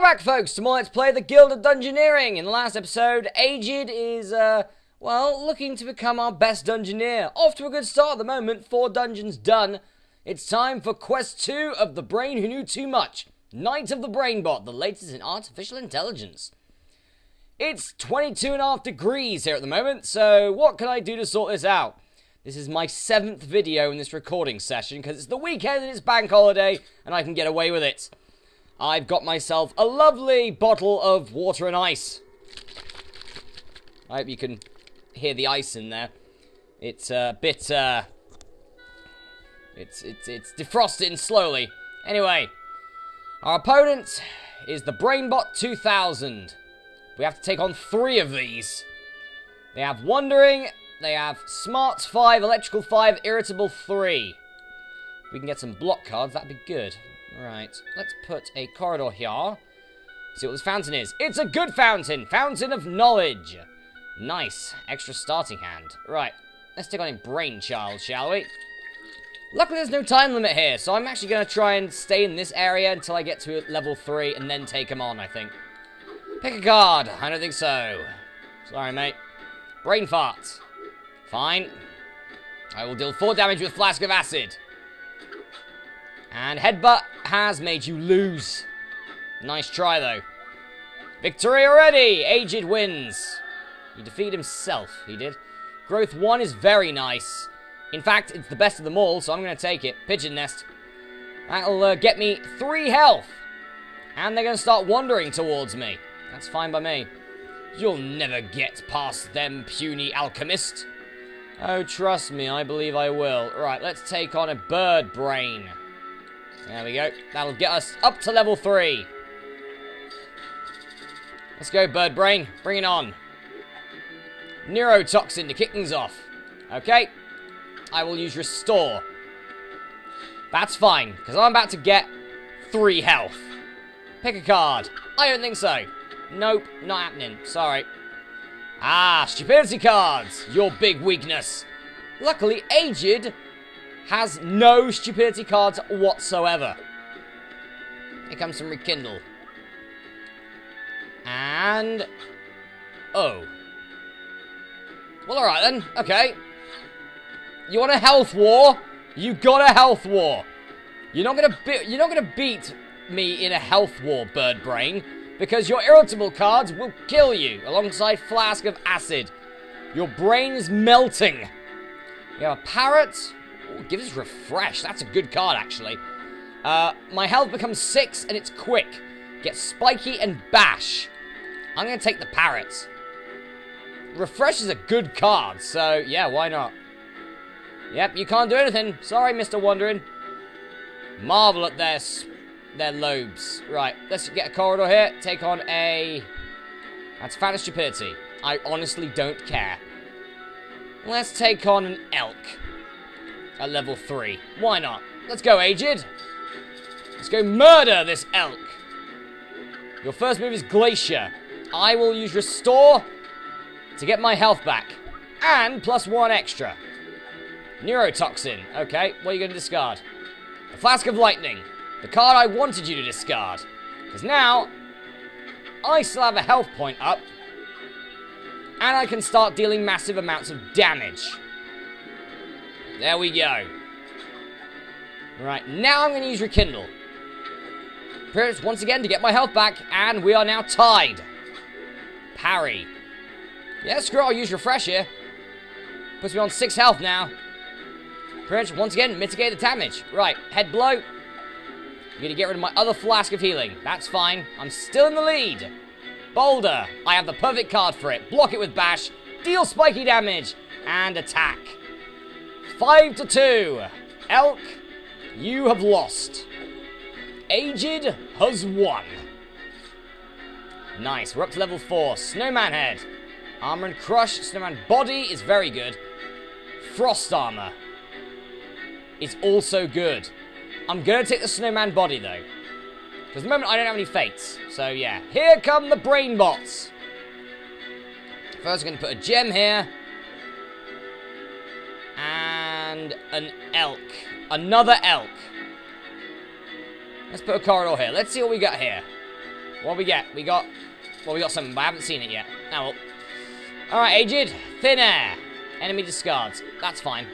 Welcome back, folks, to Let's Play the Guild of Dungeoneering. In the last episode, Ageyd is, uh, well, looking to become our best Dungeoneer. Off to a good start at the moment, four dungeons done. It's time for Quest 2 of The Brain Who Knew Too Much. Knight of the Brainbot, the latest in artificial intelligence. It's 22 and a half degrees here at the moment, so what can I do to sort this out? This is my seventh video in this recording session because it's the weekend and it's bank holiday and I can get away with it. I've got myself a lovely bottle of water and ice. I hope you can hear the ice in there. It's a bit, uh... It's, it's, it's defrosting slowly. Anyway, our opponent is the Brainbot 2000. We have to take on three of these. They have Wandering, they have Smart 5, Electrical 5, Irritable 3. If we can get some block cards, that'd be good. Right, let's put a corridor here. See what this fountain is. It's a good fountain! Fountain of knowledge! Nice. Extra starting hand. Right, let's take on a brainchild, shall we? Luckily, there's no time limit here, so I'm actually going to try and stay in this area until I get to level 3 and then take him on, I think. Pick a card. I don't think so. Sorry, mate. Brain fart. Fine. I will deal 4 damage with Flask of Acid. And Headbutt has made you lose. Nice try, though. Victory already! Ageyd wins. He defeated himself, he did. Growth 1 is very nice. In fact, it's the best of them all, so I'm going to take it. Pigeon Nest. That'll uh, get me 3 health. And they're going to start wandering towards me. That's fine by me. You'll never get past them, puny alchemist. Oh, trust me, I believe I will. Right, let's take on a bird brain. There we go. That'll get us up to level 3. Let's go, bird brain. Bring it on. Neurotoxin to kick things off. Okay. I will use Restore. That's fine, because I'm about to get 3 health. Pick a card. I don't think so. Nope, not happening. Sorry. Ah, stupidity cards. Your big weakness. Luckily, Ageyd has no stupidity cards whatsoever. Here comes some Rekindle. And... Oh. Well, alright then. Okay. You want a health war? You got a health war. You're not gonna you're not gonna beat me in a health war, bird brain, because your irritable cards will kill you alongside Flask of Acid. Your brain is melting. You have a parrot, Ooh, gives us refresh. That's a good card, actually. Uh, my health becomes six, and it's quick. Get spiky and bash. I'm going to take the parrot. Refresh is a good card, so yeah, why not? Yep, you can't do anything. Sorry, Mr. Wandering. Marvel at their, their lobes. Right, let's get a corridor here. Take on a... That's Fat Stupidity. I honestly don't care. Let's take on an elk at level 3. Why not? Let's go, Ageyd. Let's go murder this elk. Your first move is Glacier. I will use Restore to get my health back. And plus one extra. Neurotoxin. Okay, what are you going to discard? The Flask of Lightning. The card I wanted you to discard. Because now, I still have a health point up. And I can start dealing massive amounts of damage. There we go. Right, now I'm going to use Rekindle. Appearance once again to get my health back, and we are now tied. Parry. Yeah, screw it, I'll use Refresh here. Puts me on 6 health now. Appearance once again, mitigate the damage. Right, head blow. I'm going to get rid of my other flask of healing. That's fine. I'm still in the lead. Boulder. I have the perfect card for it. Block it with Bash. Deal spiky damage. And attack. Five to two. Elk, you have lost. Ageyd has won. Nice. We're up to level four. Snowman head. Armor and crush. Snowman body is very good. Frost armor is also good. I'm going to take the snowman body, though. Because at the moment, I don't have any fates. So, yeah. Here come the brain bots. First, I'm going to put a gem here and an elk. Another elk. Let's put a corridor here. Let's see what we got here. What we get? We got... Well, we got something, but I haven't seen it yet. Well. Alright, Ageyd. Thin air. Enemy discards. That's fine.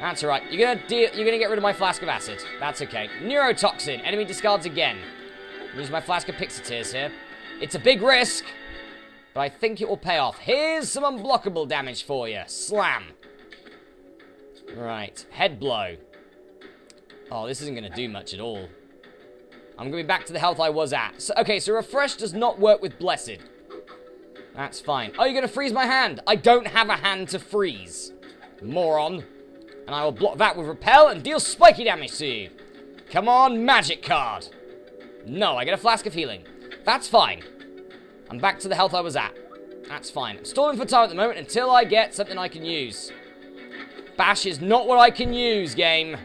That's alright. You're gonna deal, you're gonna get rid of my flask of acid. That's okay. Neurotoxin. Enemy discards again. Use my flask of Pixie tears here. It's a big risk, but I think it will pay off. Here's some unblockable damage for you. Slam. Right. Head blow. Oh, this isn't going to do much at all. I'm going to be back to the health I was at. So, okay, so Refresh does not work with Blessed. That's fine. Oh, you're going to freeze my hand. I don't have a hand to freeze. Moron. And I will block that with Repel and deal spiky damage to you. Come on, magic card. No, I get a flask of healing. That's fine. I'm back to the health I was at. That's fine. I'm stalling for time at the moment until I get something I can use. Bash is not what I can use, game.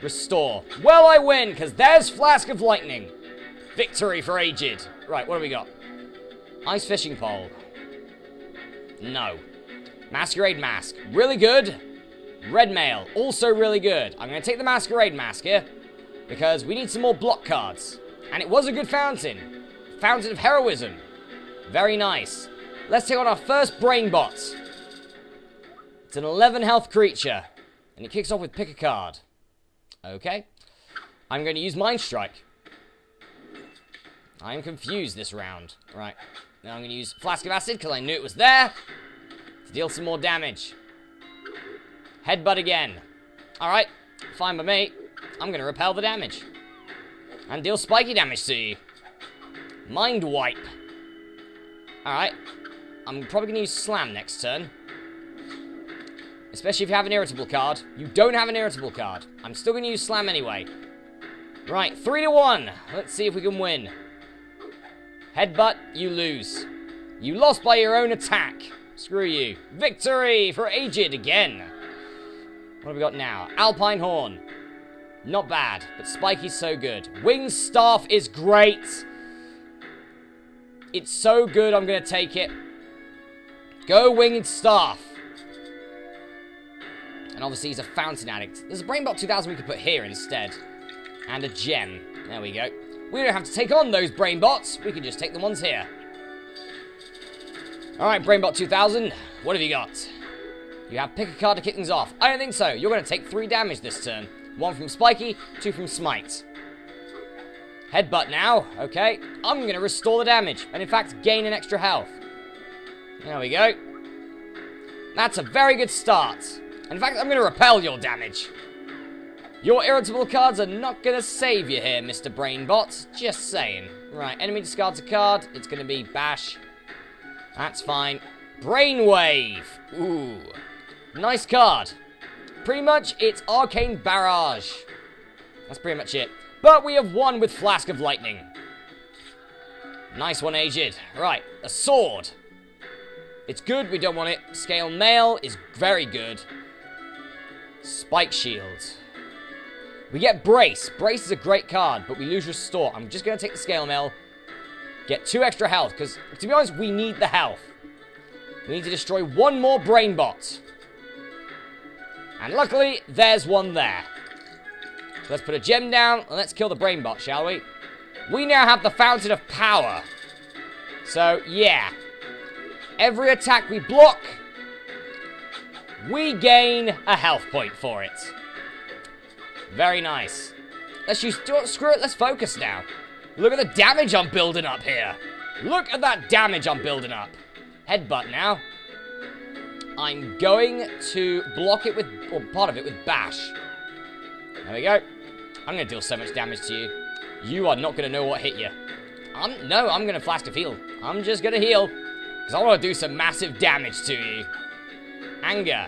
Restore. Well, I win, because there's Flask of Lightning. Victory for Ageyd. Right, what do we got? Ice Fishing Pole. No. Masquerade Mask. Really good. Red Mail. Also really good. I'm going to take the Masquerade Mask here. Because we need some more block cards. And it was a good fountain. Fountain of Heroism. Very nice. Let's take on our first Brain Bot. It's an 11 health creature. And it kicks off with pick a card. Okay. I'm going to use Mind Strike. I'm confused this round. Right. Now I'm going to use Flask of Acid because I knew it was there. To deal some more damage. Headbutt again. Alright. Fine by me. I'm going to repel the damage. And deal spiky damage to you. Mind Wipe. Alright. I'm probably going to use Slam next turn. Especially if you have an irritable card. You don't have an irritable card. I'm still going to use Slam anyway. Right, 3 to 1. Let's see if we can win. Headbutt, you lose. You lost by your own attack. Screw you. Victory for Ageyd again. What have we got now? Alpine Horn. Not bad, but Spiky's so good. Winged Staff is great. It's so good, I'm going to take it. Go Winged Staff. And obviously he's a fountain addict. There's a Brainbot 2000 we could put here instead. And a gem. There we go. We don't have to take on those Brainbots. We can just take the ones here. Alright, Brainbot 2000. What have you got? You have pick a card to kick things off. I don't think so. You're going to take three damage this turn. One from Spiky, two from Smite. Headbutt now. Okay. I'm going to restore the damage. And in fact, gain an extra health. There we go. That's a very good start. In fact, I'm going to repel your damage. Your irritable cards are not going to save you here, Mr. Brainbot. Just saying. Right, enemy discards a card. It's going to be Bash. That's fine. Brainwave. Ooh. Nice card. Pretty much, it's Arcane Barrage. That's pretty much it. But we have won with Flask of Lightning. Nice one, Ageyd. Right, a sword. It's good, we don't want it. Scale Mail is very good. Spike Shield. We get Brace. Brace is a great card, but we lose Restore. I'm just going to take the Scale Mail. Get two extra health, because, to be honest, we need the health. We need to destroy one more Brain Bot. And luckily, there's one there. let's put a gem down, and let's kill the Brain Bot, shall we? We now have the Fountain of Power. So, yeah. Every attack we block, we gain a health point for it. Very nice. Let's use... Screw it, let's focus now. Look at the damage I'm building up here. Look at that damage I'm building up. Headbutt now. I'm going to block it with... Or part of it with Bash. There we go. I'm going to deal so much damage to you. You are not going to know what hit you. I'm, no, I'm going to Flask of Heal. I'm just going to heal. Because I want to do some massive damage to you. Anger.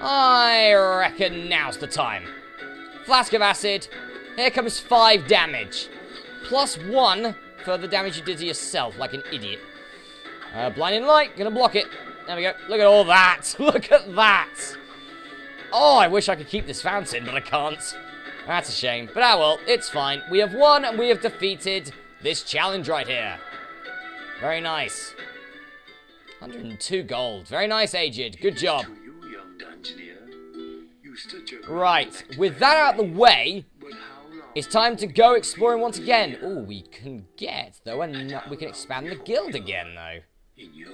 I reckon now's the time. Flask of Acid. Here comes five damage. Plus one for the damage you did to yourself, like an idiot. Uh, blinding Light, gonna block it. There we go. Look at all that. Look at that. Oh, I wish I could keep this fountain, but I can't. That's a shame. But ah well, it's fine. We have won and we have defeated this challenge right here. Very nice. 102 gold. Very nice, Ageyd. Good job. Right, with that out of the way, It's time to go exploring once again. Oh, we can get, though, and we can expand the guild again, though. In your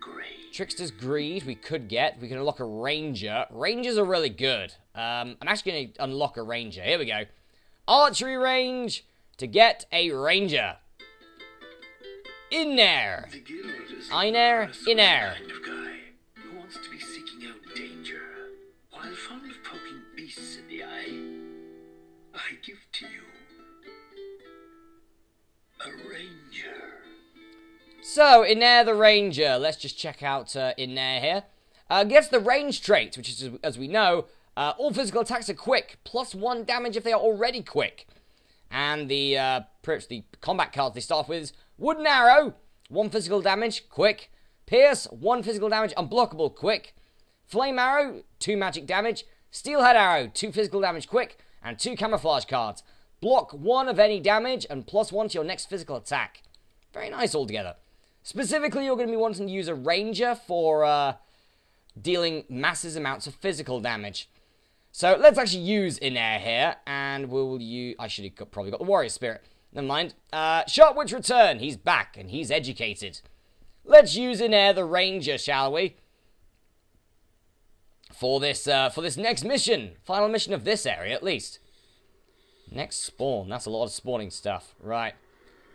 grave. Trickster's Greed we could get. We can unlock a Ranger. Rangers are really good. Um, I'm actually going to unlock a Ranger. Here we go. Archery range to get a Ranger. In there. The guild is Einer, the Inner. kind of guy who wants to be seeking out danger while fond of poking beasts in the eye. I give to you a ranger. So, Inair the Ranger. Let's just check out uh, Inair here. Uh, gets the range trait, which is, as we know, uh, all physical attacks are quick, plus one damage if they are already quick. And the uh, the combat cards they start with Wooden Arrow, one physical damage, quick. Pierce, one physical damage, unblockable, quick. Flame Arrow, two magic damage. Steelhead Arrow, two physical damage, quick. And two camouflage cards. Block one of any damage and plus one to your next physical attack. Very nice altogether. Specifically, you're going to be wanting to use a Ranger for uh, dealing massive amounts of physical damage. So let's actually use Inair here, and we'll use. I should have probably got the Warrior Spirit. Never mind. Uh, Sharpwitch Return. He's back and he's educated. Let's use in air the Ranger, shall we? For this, uh, for this next mission, final mission of this area at least. Next spawn. That's a lot of spawning stuff. Right.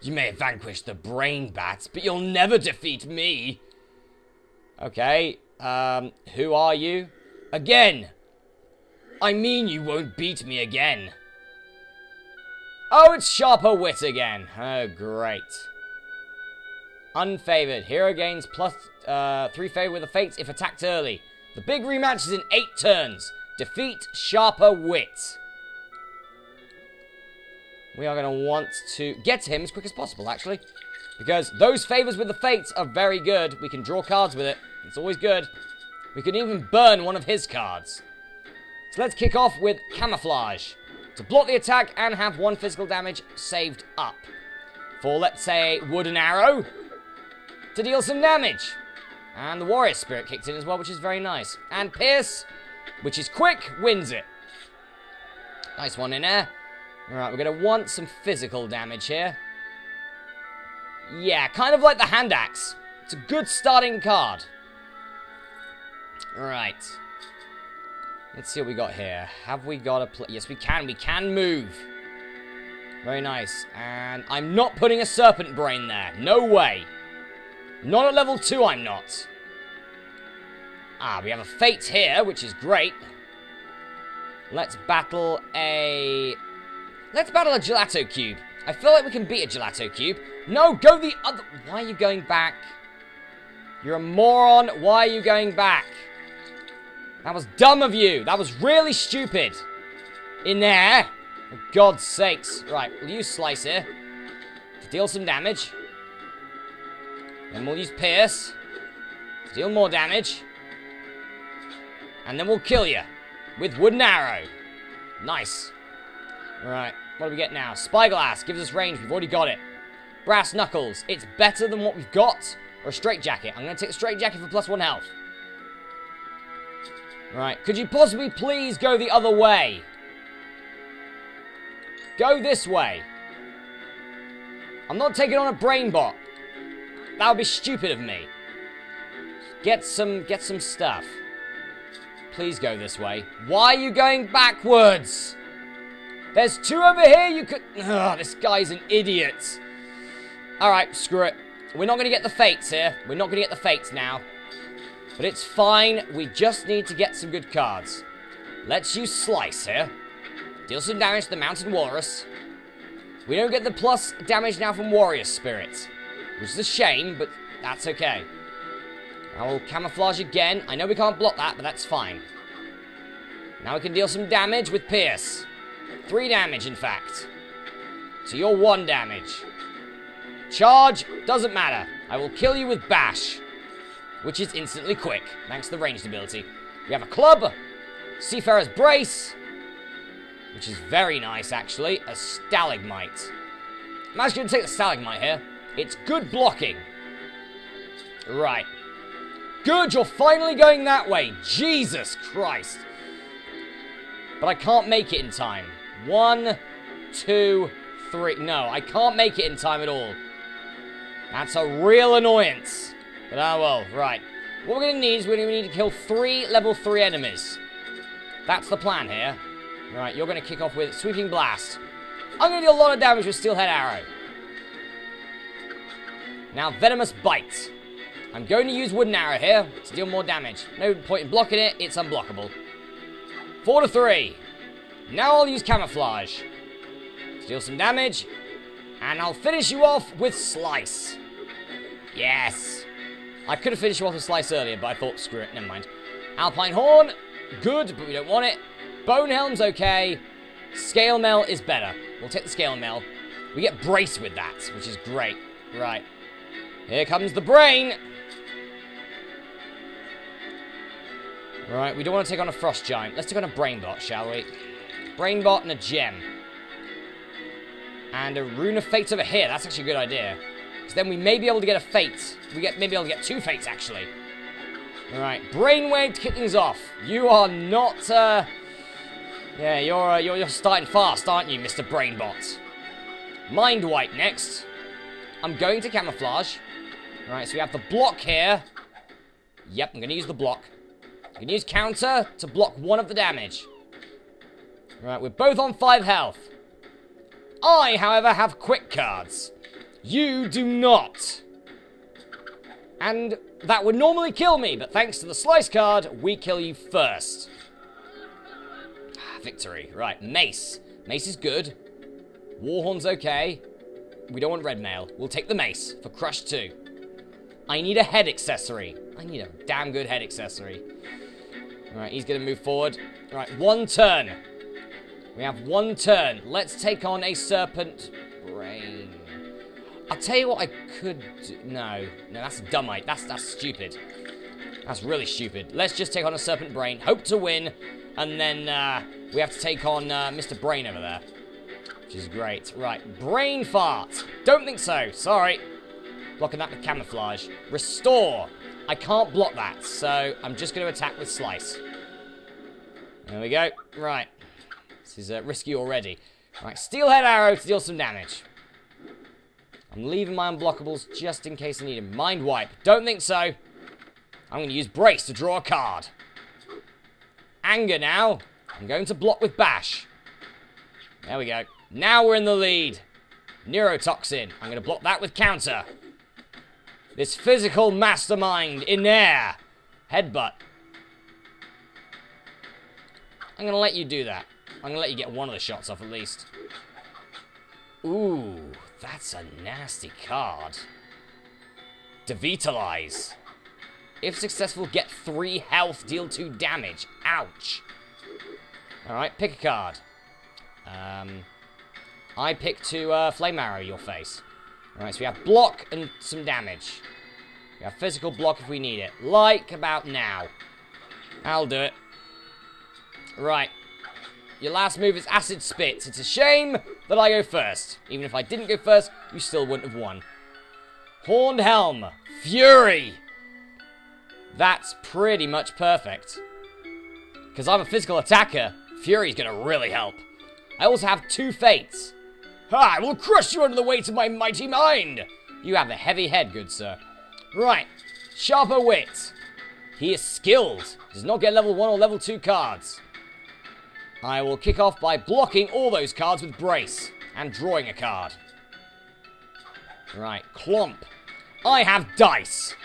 You may have vanquished the brain bats, but you'll never defeat me. Okay. Um, who are you? Again. I mean you won't beat me again. Oh, it's Sharper Wit again. Oh, great. Unfavored. Hero gains plus uh, 3 favor with the fates if attacked early. The big rematch is in 8 turns. Defeat Sharper Wit. We are going to want to get to him as quick as possible, actually. Because those favors with the fates are very good. We can draw cards with it. It's always good. We can even burn one of his cards. So let's kick off with Camouflage. To block the attack and have one physical damage saved up. For, let's say, Wooden Arrow. To deal some damage. And the Warrior Spirit kicked in as well, which is very nice. And Pierce, which is quick, wins it. Nice one in there. Alright, we're going to want some physical damage here. Yeah, kind of like the Hand Axe. It's a good starting card. Alright. Let's see what we got here. Have we got a pl- Yes, we can. We can move. Very nice. And I'm not putting a Serpent Brain there. No way. Not at level 2, I'm not. Ah, we have a Fate here, which is great. Let's battle a... Let's battle a Gelato Cube. I feel like we can beat a Gelato Cube. No, go the other... Why are you going back? You're a moron. Why are you going back? That was dumb of you. That was really stupid. In there. For God's sakes. Right, we'll use Slice here. To deal some damage. Then we'll use Pierce. To deal more damage. And then we'll kill you. With Wooden Arrow. Nice. Right, what do we get now? Spyglass gives us range. We've already got it. Brass Knuckles. It's better than what we've got. Or a Straight Jacket. I'm going to take the Straight Jacket for plus one health. Right, could you possibly please go the other way? Go this way. I'm not taking on a brain bot. That would be stupid of me. Get some, get some stuff. Please go this way. Why are you going backwards? There's two over here. You could. Ugh, this guy's an idiot. All right, screw it. We're not going to get the fates here. We're not going to get the fates now. But it's fine. We just need to get some good cards. Let's use Slice here. Deal some damage to the Mountain Walrus. We don't get the plus damage now from Warrior Spirit. Which is a shame, but that's okay. Now we'll camouflage again. I know we can't block that, but that's fine. Now we can deal some damage with Pierce. Three damage, in fact. So you're one damage. Charge, doesn't matter. I will kill you with Bash. Which is instantly quick, thanks to the ranged ability. We have a club. Seafarer's Brace. Which is very nice, actually. A Stalagmite. I'm actually going to take the Stalagmite here. It's good blocking. Right. Good, you're finally going that way. Jesus Christ. But I can't make it in time. One, two, three. No, I can't make it in time at all. That's a real annoyance. But ah well, right. What we're going to need is we're going to need to kill three level three enemies. That's the plan here. Right, you're going to kick off with Sweeping Blast. I'm going to do a lot of damage with Steelhead Arrow. Now, Venomous Bite. I'm going to use Wooden Arrow here to deal more damage. No point in blocking it, it's unblockable. Four to three. Now I'll use Camouflage. Deal some damage. And I'll finish you off with Slice. Yes. I could have finished off with Slice earlier, but I thought, screw it, never mind. Alpine Horn, good, but we don't want it. Bone Helm's okay. Scale Mail is better. We'll take the Scale Mail. We get Brace with that, which is great. Right. Here comes the Brain. Right, we don't want to take on a Frost Giant. Let's take on a Brainbot, shall we? Brainbot and a Gem. And a Rune of Fate over here. That's actually a good idea. Then we may be able to get a Fate. We get maybe able to get two Fates, actually. Alright, Brainwave to kick things off. You are not, uh... Yeah, you're, uh, you're, you're starting fast, aren't you, Mr. Brainbot? Mind Wipe next. I'm going to Camouflage. Alright, so we have the block here. Yep, I'm going to use the block. I can use counter to block one of the damage. Right, we're both on 5 health. I, however, have quick cards. You do not. And that would normally kill me, but thanks to the slice card, we kill you first. Ah, victory. Right, mace. Mace is good. Warhorn's okay. We don't want red mail. We'll take the mace for crush 2. I need a head accessory. I need a damn good head accessory. Alright, he's going to move forward. Alright, one turn. We have one turn. Let's take on a Serpent Brain. I'll tell you what I could do. No. No, that's dumb. I, That's, that's stupid. That's really stupid. Let's just take on a Serpent Brain. Hope to win. And then uh, we have to take on uh, Mr. Brain over there. Which is great. Right. Brain Fart. Don't think so. Sorry. Blocking that with Camouflage. Restore. I can't block that, so I'm just going to attack with Slice. There we go. Right. This is uh, risky already. Right, Steelhead Arrow to deal some damage. I'm leaving my unblockables just in case I need a Mind Wipe. Don't think so. I'm going to use Brace to draw a card. Anger now. I'm going to block with Bash. There we go. Now we're in the lead. Neurotoxin. I'm going to block that with Counter. This physical mastermind in air. Headbutt. I'm going to let you do that. I'm going to let you get one of the shots off at least. Ooh, that's a nasty card. Devitalize. If successful, get 3 health, deal 2 damage. Ouch. Alright, pick a card. Um, I pick to uh, Flame Arrow your face. Alright, so we have block and some damage. We have physical block if we need it. Like about now. I'll do it. Right. Your last move is Acid Spit. It's a shame that I go first. Even if I didn't go first, you still wouldn't have won. Horned Helm. Fury. That's pretty much perfect. Because I'm a physical attacker, Fury's going to really help. I also have two Fates. I will crush you under the weight of my mighty mind. You have a heavy head, good sir. Right. Sharper Wit. He is skilled. Does not get level 1 or level 2 cards. I will kick off by blocking all those cards with Brace. And drawing a card. Right. Clomp. I have Dice.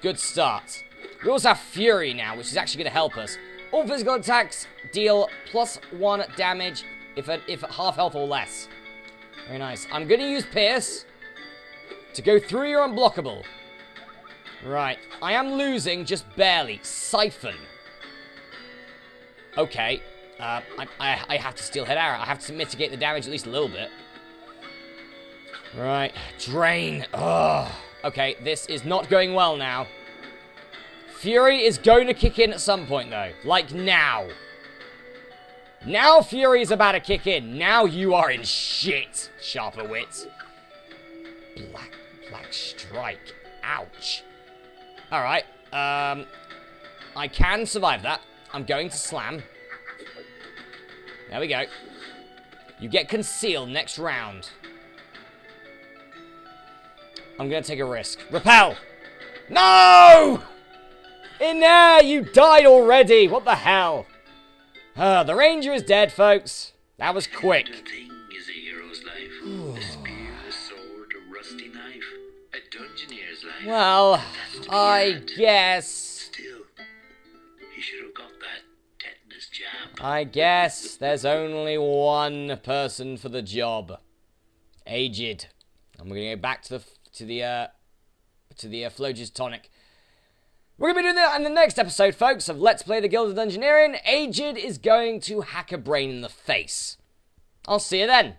Good start. We also have Fury now, which is actually going to help us. All physical attacks deal plus 1 damage if at, if at half health or less. Very nice. I'm going to use Pierce to go through your unblockable. Right. I am losing just barely. Siphon. Okay. Uh, I, I, have to Steelhead Arrow. I have to mitigate the damage at least a little bit. Right. Drain. Ugh. Okay, this is not going well now. Fury is going to kick in at some point, though. Like now. Now Fury is about to kick in. Now you are in shit, Sharper Wit. Black, Black Strike. Ouch. Alright. Um, I can survive that. I'm going to slam. There we go. You get concealed next round. I'm gonna take a risk. Repel! No! In there! You died already! What the hell? Uh, the ranger is dead, folks. That was quick. A is a hero's life. a spear, a sword, a rusty knife. A dungeoneer's life. Well, Has to be I guess. Still, he should have got jab. I guess there's only one person for the job. Ageyd. And we're gonna go back to the to the uh to the uh, tonic. We're gonna be doing that in the next episode, folks, of Let's Play the Guild of Dungeoneering. Ageyd is going to hack a brain in the face. I'll see you then.